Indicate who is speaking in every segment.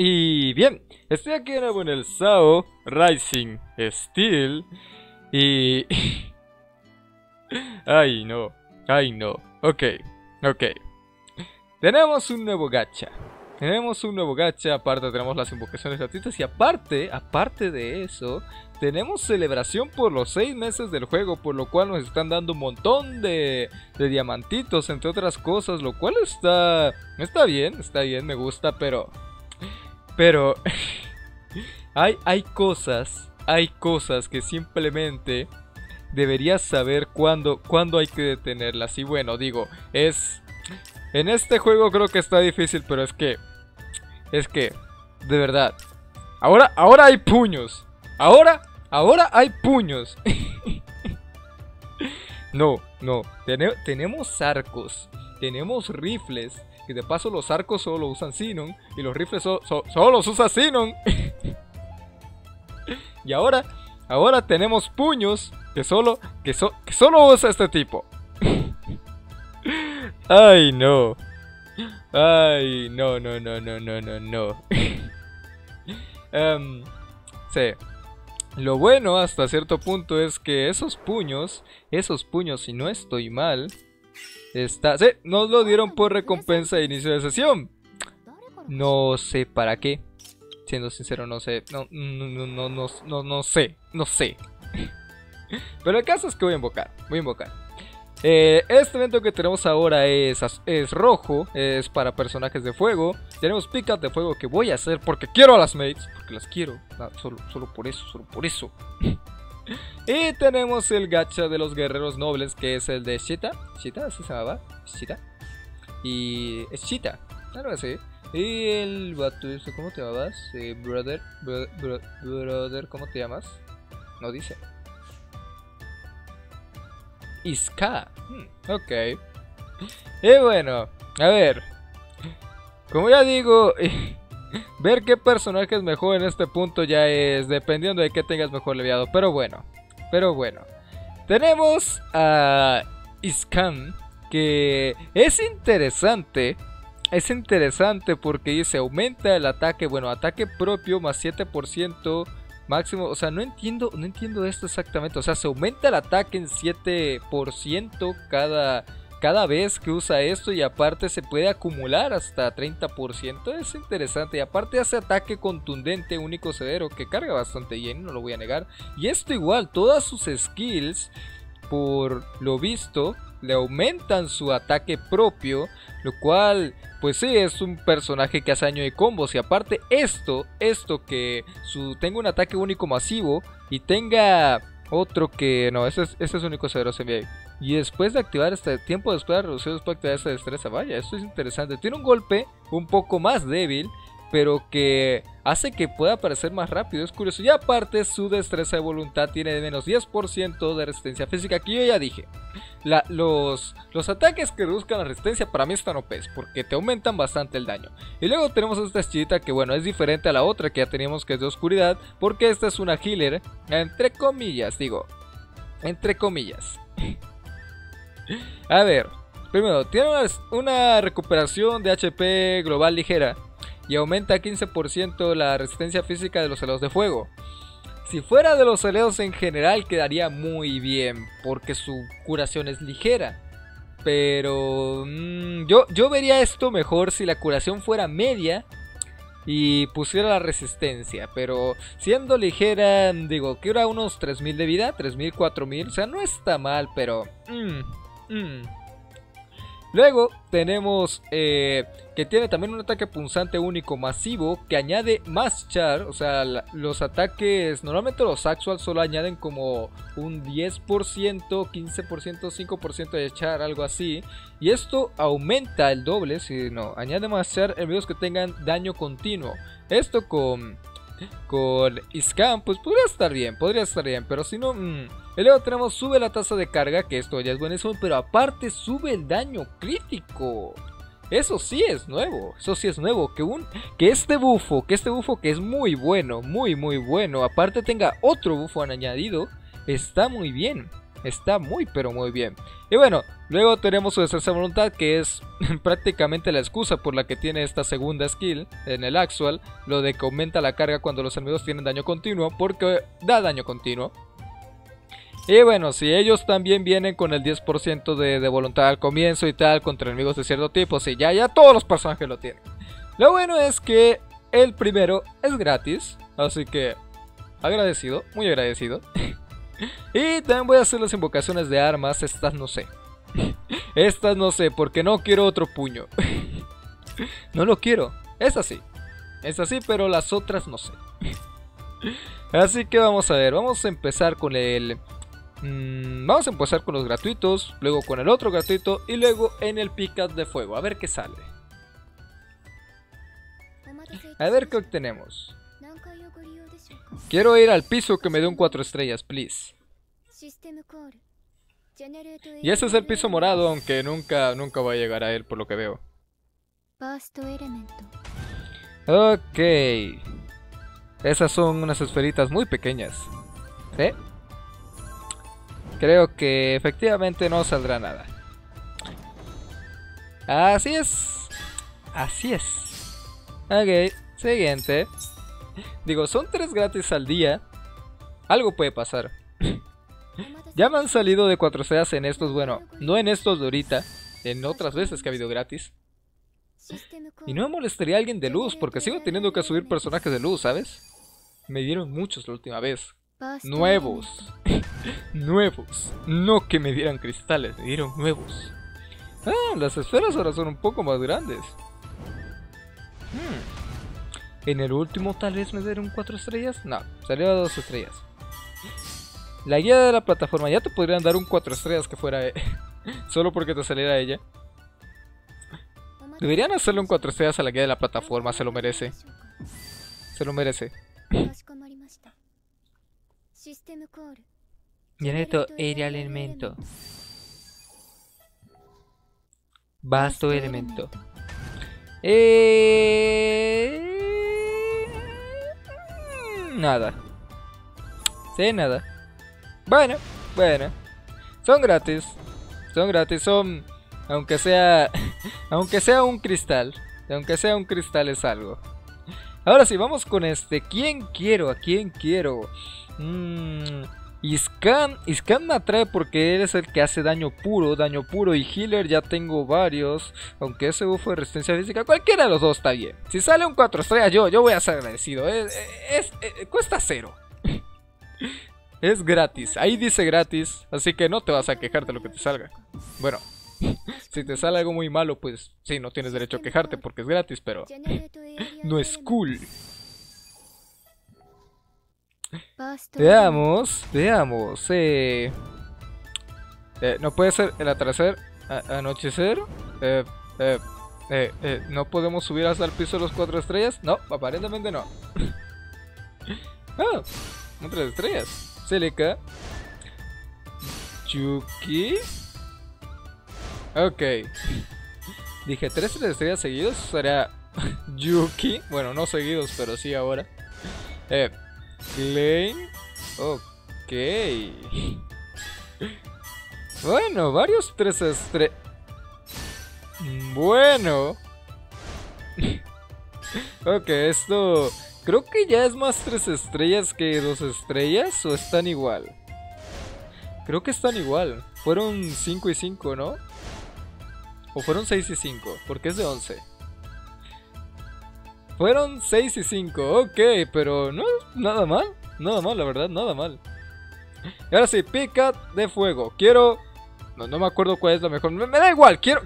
Speaker 1: Y bien, estoy aquí de nuevo en el SAO Rising Steel. Y... ay, no. Ay, no. Ok, ok. Tenemos un nuevo gacha. Tenemos un nuevo gacha, aparte tenemos las invocaciones gratuitas y aparte, aparte de eso, tenemos celebración por los 6 meses del juego, por lo cual nos están dando un montón de, de diamantitos, entre otras cosas, lo cual está, está bien, está bien, me gusta, pero, pero, hay, hay cosas, hay cosas que simplemente deberías saber cuándo, cuándo hay que detenerlas. Y bueno, digo, es... En este juego creo que está difícil, pero es que... Es que... De verdad. Ahora, ahora hay puños. Ahora, ahora hay puños. no, no. tenemos arcos. Tenemos rifles. Y de paso los arcos solo usan Sinon. Y los rifles solo los usa Sinon. y ahora, ahora tenemos puños. Que solo, que, que solo usa este tipo. Ay, no. Ay, no, no, no, no, no, no, no. um, sí. Lo bueno hasta cierto punto es que esos puños, esos puños, si no estoy mal, está... Sí, nos lo dieron por recompensa de inicio de sesión. No sé para qué. Siendo sincero, no sé. No, no, no, no, no, no, sé. No sé. Pero el caso es que voy a invocar. Voy a invocar. Eh, este evento que tenemos ahora es, es rojo, es para personajes de fuego. Tenemos pickup de fuego que voy a hacer porque quiero a las mates, porque las quiero. solo, solo por eso, solo por eso. y tenemos el gacha de los guerreros nobles que es el de Shita. Shita, así se llamaba. Shita. Y es Shita, algo así. Y el vato, ¿cómo te llamabas? Eh, brother, brother, ¿cómo te llamas? No dice. Iska. Hmm, ok. Y bueno, a ver. Como ya digo, ver qué personaje es mejor en este punto ya es dependiendo de qué tengas mejor leviado. Pero bueno, pero bueno. Tenemos a Iskan, que es interesante. Es interesante porque dice aumenta el ataque, bueno, ataque propio más 7% máximo, o sea, no entiendo, no entiendo esto exactamente, o sea, se aumenta el ataque en 7% cada, cada vez que usa esto y aparte se puede acumular hasta 30%, es interesante y aparte hace ataque contundente único severo que carga bastante bien, no lo voy a negar, y esto igual, todas sus skills, por lo visto, le aumentan su ataque propio, lo cual, pues sí, es un personaje que hace daño de combos. Y aparte, esto, esto que su, tenga un ataque único masivo y tenga otro que. No, ese es, ese es único severo Y después de activar este tiempo, después de reducir, después de activar esta destreza, vaya, esto es interesante. Tiene un golpe un poco más débil pero que hace que pueda aparecer más rápido. Es curioso. Y aparte, su destreza de voluntad tiene de menos 10% de resistencia física, que yo ya dije. los, los ataques que reduzcan la resistencia para mí están OP, porque te aumentan bastante el daño. Y luego tenemos esta chita que, bueno, es diferente a la otra que ya teníamos que es de oscuridad, porque esta es una healer, entre comillas, digo. Entre comillas. a ver, primero, tiene una recuperación de HP global ligera y aumenta 15% la resistencia física de los aliados de fuego. Si fuera de los aliados en general quedaría muy bien, porque su curación es ligera. Pero mm, yo, yo vería esto mejor si la curación fuera media y pusiera la resistencia. Pero siendo ligera, digo, que era unos 3000 de vida, 3000, 4000. O sea, no está mal, pero... Mm, mm. Luego tenemos eh, que tiene también un ataque punzante único masivo que añade más char. O sea, los ataques, normalmente los actual solo añaden como un 10%, 15%, 5% de char, algo así. Y esto aumenta el doble, si no, añade más char en videos que tengan daño continuo. Esto con con Iscam, pues podría estar bien, podría estar bien, pero si no... Mmm. Luego tenemos sube la tasa de carga, que esto ya es buenísimo, pero aparte sube el daño crítico. Eso sí es nuevo, eso sí es nuevo, que, un, que este bufo, que este bufo que es muy bueno, muy muy bueno, aparte tenga otro bufo añadido, está muy bien. Está muy pero muy bien. Y bueno, luego tenemos su destreza voluntad que es prácticamente la excusa por la que tiene esta segunda skill en el actual. Lo de que aumenta la carga cuando los enemigos tienen daño continuo porque da daño continuo. Y bueno, si ellos también vienen con el 10% de, de, voluntad al comienzo y tal contra enemigos de cierto tipo, si ya, ya todos los personajes lo tienen. Lo bueno es que el primero es gratis, así que agradecido, muy agradecido. y también voy a hacer las invocaciones de armas, estas no sé. estas no sé, porque no quiero otro puño. no lo quiero, es así. Es así, pero las otras no sé. así que vamos a ver, vamos a empezar con el Mm, vamos a empezar con los gratuitos, luego con el otro gratuito y luego en el pickup de fuego. A ver qué sale. A ver qué obtenemos. Quiero ir al piso que me dé un 4 estrellas, please. Y ese es el piso morado, aunque nunca, nunca va a llegar a él por lo que veo. Ok. Esas son unas esferitas muy pequeñas. ¿Sí? Creo que efectivamente no saldrá nada. Así es. Así es. Ok, siguiente. Digo, son tres gratis al día. Algo puede pasar. ya me han salido de 4 seas en estos, bueno, no en estos de ahorita, en otras veces que ha habido gratis. Y no me molestaría a alguien de luz, porque sigo teniendo que subir personajes de luz, ¿sabes? Me dieron muchos la última vez. Nuevos. nuevos. No que me dieran cristales, me dieron nuevos. Ah, las esferas ahora son un poco más grandes. En el último tal vez me dieron cuatro estrellas. No, salió a dos estrellas. La guía de la plataforma ya te podrían dar un cuatro estrellas que fuera eh, solo porque te saliera ella. Deberían hacerle un cuatro estrellas a la guía de la plataforma, se lo merece. Se lo merece. Geneto aerial elemento. Vasto elemento. Eh... Nada. Sí, nada. Bueno, bueno. Son gratis. Son gratis, son... Aunque sea... aunque sea un cristal. Aunque sea un cristal es algo. Ahora sí, vamos con este. ¿Quién quiero? ¿A quién quiero? Mmm. Iscan, Iscan me atrae porque eres el que hace daño puro, daño puro y healer ya tengo varios, aunque ese buff de resistencia física, cualquiera de los dos está bien. Si sale un 4 estrellas yo, yo voy a ser agradecido, es, cuesta cero. es gratis, ahí dice gratis, así que no te vas a quejar de lo que te salga. Bueno, si te sale algo muy malo, pues sí, no tienes derecho a quejarte porque es gratis, pero no es cool. Veamos, veamos. Eh, eh, no puede ser el atardecer, anochecer. Eh, eh, eh, no podemos subir hasta el piso de los cuatro estrellas. No, aparentemente no. ah, tres estrellas. Celica. Chuki. Ok. Dije tres estrellas seguidos. Sería Yuki. Bueno, no seguidos, pero sí ahora. Eh. Lane. Ok. Bueno, varios tres estrellas. Bueno. ok, esto... Creo que ya es más tres estrellas que dos estrellas o están igual. Creo que están igual. Fueron 5 y 5, ¿no? O fueron 6 y 5, porque es de 11. Fueron 6 y 5, ok, pero no nada mal. Nada mal, la verdad, nada mal. Y ahora sí, pica de fuego. Quiero... No, no me acuerdo cuál es la mejor. Me, da igual, quiero,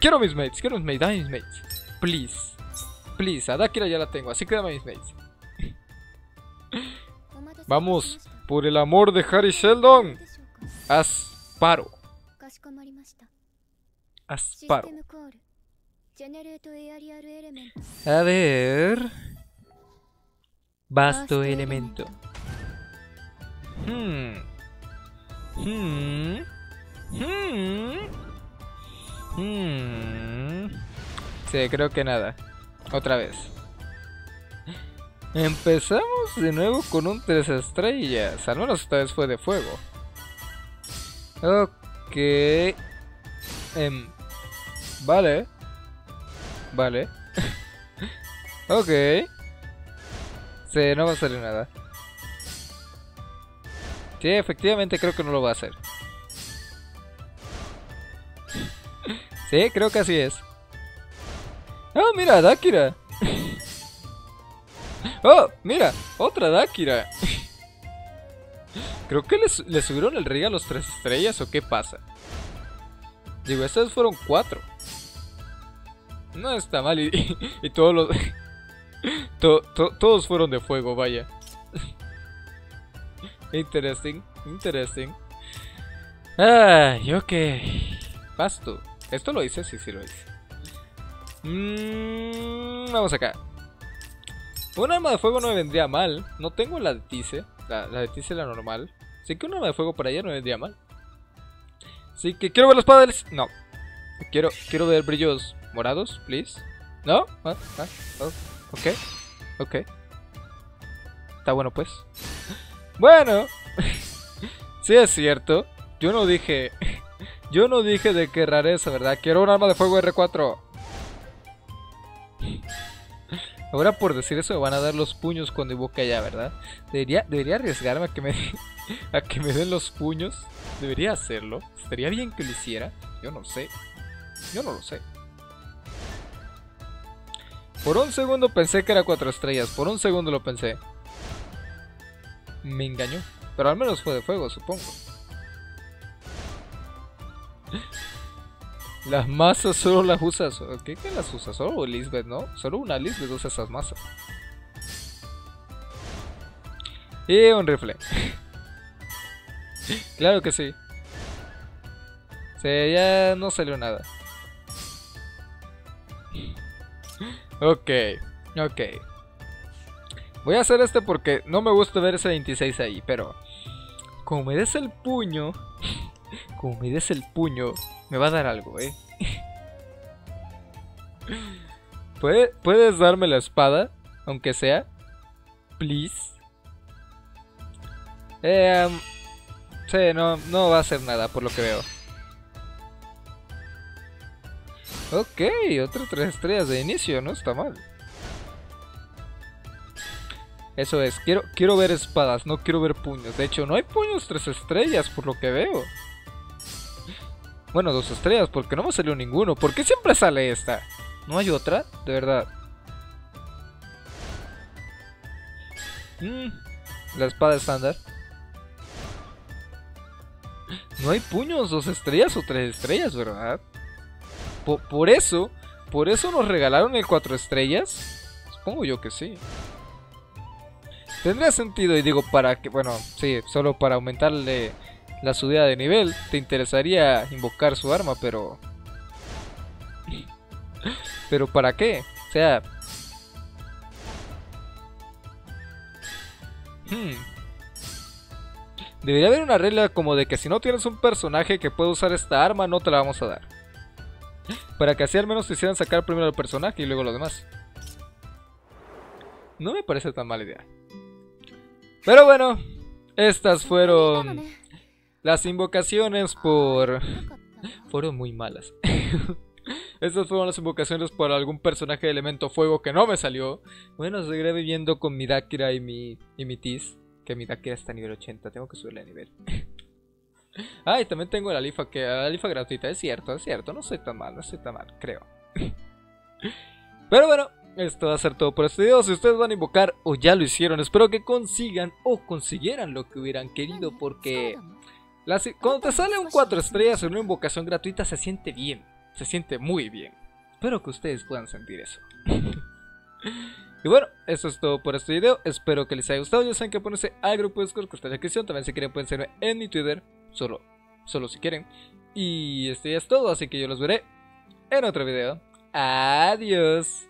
Speaker 1: quiero... mis mates, quiero mis mates, dame mis mates. Please. Please, a Dakira ya la tengo, así que dame mis mates. Vamos, por el amor de Harry Sheldon. Asparo. Asparo. A ver. Vasto elemento. Hmm. Hmm. Hmm. Hmm. Sí, creo que nada. Otra vez. Empezamos de nuevo con un tres estrellas. Al menos esta vez fue de fuego. Ok. Em, vale. Vale. ok. Sí, no va a salir nada. Sí, efectivamente creo que no lo va a hacer. Sí, creo que así es. Oh, mira, Dakira. Oh, mira, otra Dakira. Creo que le, subieron el rey a los tres estrellas o qué pasa. Digo, estas fueron cuatro. No está mal y, todos los... todos fueron de fuego, vaya. interesting, interesting. Ay, ok. Pasto. ¿Esto lo hice? Sí, sí lo hice. Mm, vamos acá. Un arma de fuego no me vendría mal. No tengo la de Tice. La, la de Tice la normal. Así que un arma de fuego para allá no me vendría mal. Así que quiero ver los padres. No. Quiero, quiero ver brillos morados, please. ¿No? Ah, ah, oh, ok. Ok. Está bueno pues. Bueno. sí es cierto. Yo no dije... Yo no dije de qué rareza, ¿verdad? Quiero un arma de fuego R4. Ahora por decir eso me van a dar los puños cuando invoque allá, ¿verdad? Debería, debería arriesgarme a que me, a que me den los puños. Debería hacerlo. Estaría bien que lo hiciera. Yo no sé. Yo no lo sé. Por un segundo pensé que era cuatro estrellas. Por un segundo lo pensé. Me engañó. Pero al menos fue de fuego, supongo. Las masas solo las usas. ¿Qué que las usas? Solo Lisbeth, ¿no? Solo una Lisbeth usa esas masas. Y un rifle. claro que sí. Sí, ya no salió nada. Ok, ok. Voy a hacer este porque no me gusta ver ese 26 ahí, pero... Como me des el puño... Como me des el puño, me va a dar algo, ¿eh? ¿Puedes darme la espada? Aunque sea. Please. Eh, sí, no, no va a hacer nada por lo que veo. Ok, otras tres estrellas de inicio, no está mal. Eso es, quiero, quiero ver espadas, no quiero ver puños. De hecho, no hay puños tres estrellas por lo que veo. Bueno, dos estrellas, porque no me salió ninguno. ¿Por qué siempre sale esta? ¿No hay otra? De verdad. Mm, la espada estándar. No hay puños, dos estrellas o tres estrellas, ¿verdad? Por, eso, por eso nos regalaron el cuatro estrellas. Supongo yo que sí. Tendría sentido, y digo, para que, bueno, sí, solo para aumentarle la subida de nivel, te interesaría invocar su arma, pero... ¿Pero para qué? O sea... Hmm. Debería haber una regla como de que si no tienes un personaje que pueda usar esta arma, no te la vamos a dar. Para que así al menos te hicieran sacar primero el personaje y luego lo demás. No me parece tan mala idea. Pero bueno, estas fueron las invocaciones por... Fueron muy malas. Estas fueron las invocaciones por algún personaje de elemento fuego que no me salió. Bueno, seguiré viviendo con mi Dakira y mi, y mi Tiz. Que mi Dakira está a nivel 80, tengo que subirle a nivel. ah, y también tengo la lifa, que, la lifa gratuita, es cierto, es cierto, no soy tan mal, no soy tan mal, creo. Pero bueno, esto va a ser todo por este video. Si ustedes van a invocar o ya lo hicieron, espero que consigan o consiguieran lo que hubieran querido porque cuando te sale un 4 estrellas en una invocación gratuita se siente bien, se siente muy bien. Espero que ustedes puedan sentir eso. y bueno, eso es todo por este video, espero que les haya gustado, ya saben que ponerse al grupo de Discord que está en la descripción, también si quieren pueden seguirme en mi Twitter, solo, solo si quieren. Y este ya es todo, así que yo los veré en otro video. Adiós.